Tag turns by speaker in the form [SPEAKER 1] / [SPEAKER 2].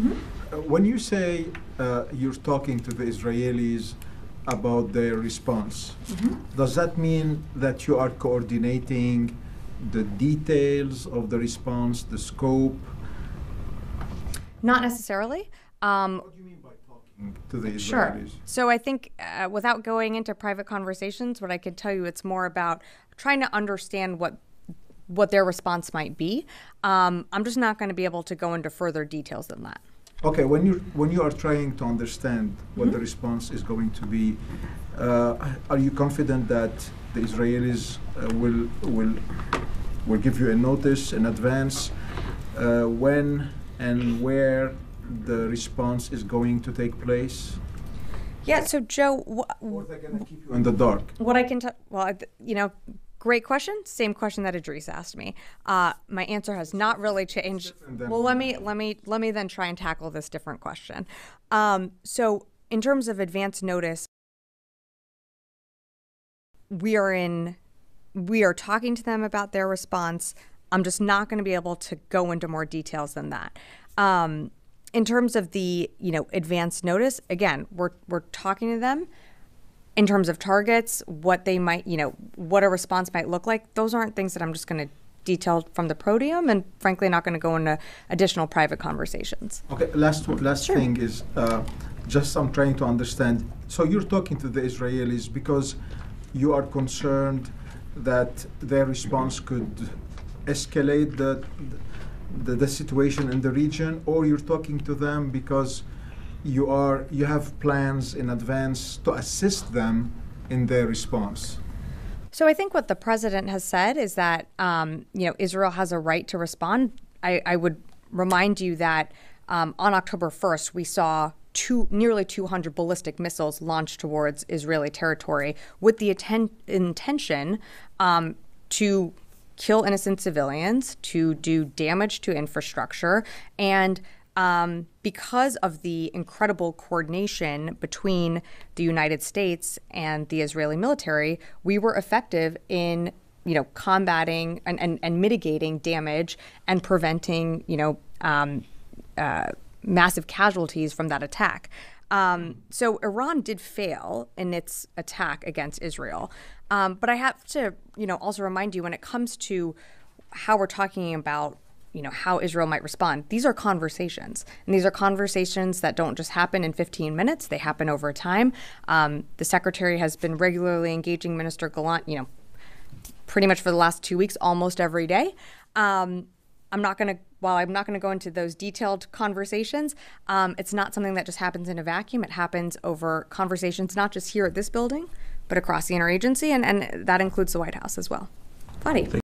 [SPEAKER 1] Uh, When you say uh, you're talking to the Israelis about their response, does that mean that you are coordinating the details of the response, the scope?
[SPEAKER 2] Not necessarily. Um,
[SPEAKER 1] What do you mean by talking to the Israelis?
[SPEAKER 2] Sure. So I think uh, without going into private conversations, what I could tell you, it's more about trying to understand what what their response might be. Um, I'm just not going to be able to go into further details than that.
[SPEAKER 1] Okay, when you when you are trying to understand what
[SPEAKER 2] Mm-hmm.
[SPEAKER 1] the response is going to be, uh, are you confident that the Israelis uh, will will will give you a notice in advance uh, when and where the response is going to take place,
[SPEAKER 2] Yeah. So Joe,
[SPEAKER 1] or they're going to keep you in the dark?
[SPEAKER 2] what I can tell, well, I th- you know, great question. Same question that Idris asked me. Uh, my answer has not really changed. Well, let me let me let me then try and tackle this different question. Um, so, in terms of advance notice, we are in, we are talking to them about their response. I'm just not going to be able to go into more details than that. Um, in terms of the you know advance notice, again, we're we're talking to them in terms of targets, what they might, you know, what a response might look like, those aren't things that I'm just going to detail from the podium and frankly not going to go into additional private conversations.
[SPEAKER 1] Okay, last last thing is uh, just I'm trying to understand. So you're talking to the Israelis because you are concerned that their response could escalate the, the the situation in the region, or you're talking to them because you are you have plans in advance to assist them in their response.
[SPEAKER 2] So I think what the president has said is that um, you know Israel has a right to respond. I, I would remind you that um, on October 1st we saw two nearly 200 ballistic missiles launched towards Israeli territory with the atten- intention um, to kill innocent civilians, to do damage to infrastructure, and um, because of the incredible coordination between the United States and the Israeli military, we were effective in you know combating and, and, and mitigating damage and preventing you know um, uh, massive casualties from that attack. Um, so Iran did fail in its attack against Israel, um, but I have to you know also remind you when it comes to how we're talking about you know how Israel might respond. These are conversations, and these are conversations that don't just happen in 15 minutes. They happen over time. Um, the secretary has been regularly engaging Minister Gallant, you know, pretty much for the last two weeks, almost every day. Um, I'm not going to, while I'm not going to go into those detailed conversations, um, it's not something that just happens in a vacuum. It happens over conversations, not just here at this building, but across the interagency, and, and that includes the White House as well. Fadi.